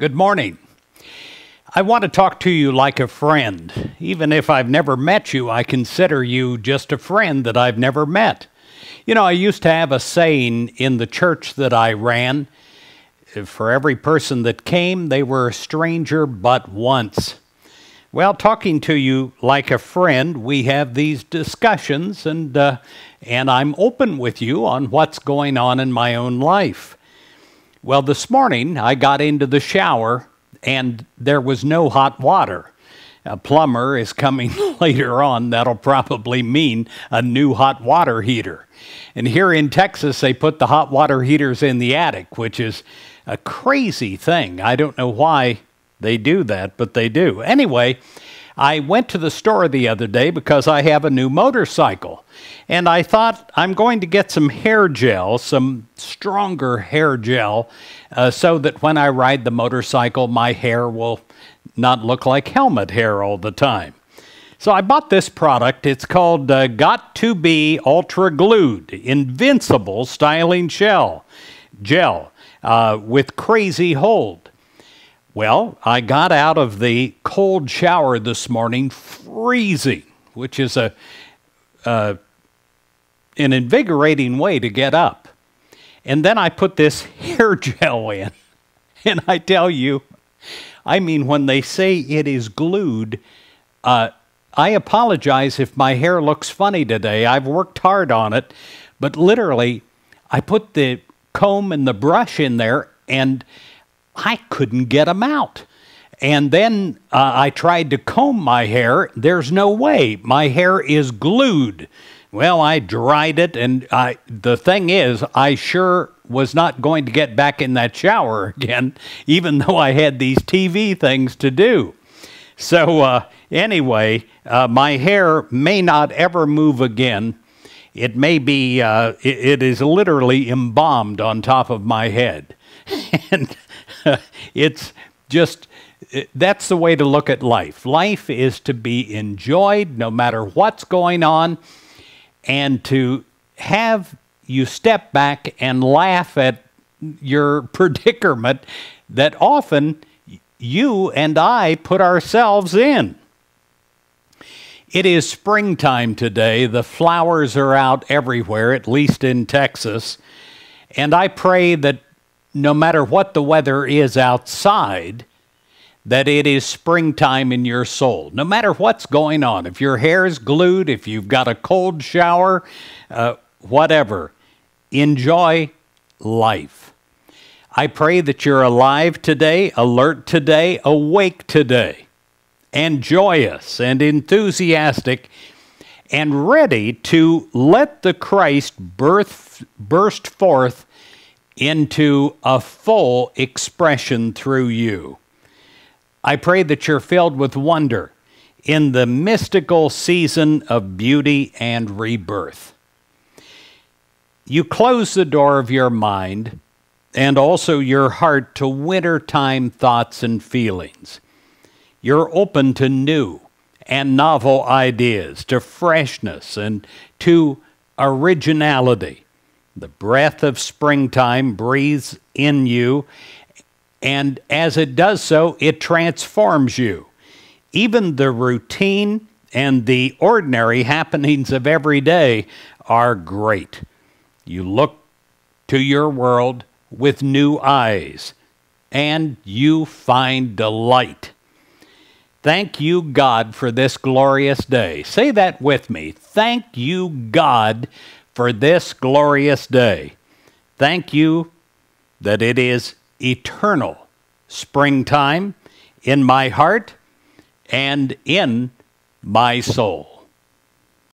Good morning. I want to talk to you like a friend. Even if I've never met you, I consider you just a friend that I've never met. You know, I used to have a saying in the church that I ran for every person that came, they were a stranger but once. Well, talking to you like a friend, we have these discussions, and, uh, and I'm open with you on what's going on in my own life. Well, this morning I got into the shower and there was no hot water. A plumber is coming later on. That'll probably mean a new hot water heater. And here in Texas, they put the hot water heaters in the attic, which is a crazy thing. I don't know why they do that, but they do. Anyway, I went to the store the other day because I have a new motorcycle. And I thought I'm going to get some hair gel, some stronger hair gel, uh, so that when I ride the motorcycle, my hair will not look like helmet hair all the time. So I bought this product. It's called uh, Got2b Ultra Glued Invincible Styling Shell Gel uh, with crazy hold. Well, I got out of the cold shower this morning freezing, which is a uh, an invigorating way to get up. And then I put this hair gel in. And I tell you, I mean, when they say it is glued, uh, I apologize if my hair looks funny today. I've worked hard on it. But literally, I put the comb and the brush in there, and I couldn't get them out. And then uh, I tried to comb my hair. There's no way. My hair is glued. Well, I dried it, and I, the thing is, I sure was not going to get back in that shower again, even though I had these TV things to do. So, uh, anyway, uh, my hair may not ever move again. It may be, uh, it, it is literally embalmed on top of my head. and it's just that's the way to look at life. Life is to be enjoyed no matter what's going on, and to have you step back and laugh at your predicament that often you and I put ourselves in. It is springtime today. The flowers are out everywhere, at least in Texas. And I pray that no matter what the weather is outside, that it is springtime in your soul. No matter what's going on, if your hair is glued, if you've got a cold shower, uh, whatever, enjoy life. I pray that you're alive today, alert today, awake today, and joyous and enthusiastic and ready to let the Christ birth, burst forth into a full expression through you. I pray that you're filled with wonder in the mystical season of beauty and rebirth. You close the door of your mind and also your heart to wintertime thoughts and feelings. You're open to new and novel ideas, to freshness and to originality. The breath of springtime breathes in you, and as it does so, it transforms you. Even the routine and the ordinary happenings of every day are great. You look to your world with new eyes, and you find delight. Thank you, God, for this glorious day. Say that with me. Thank you, God, for this glorious day. Thank you that it is eternal springtime in my heart and in my soul.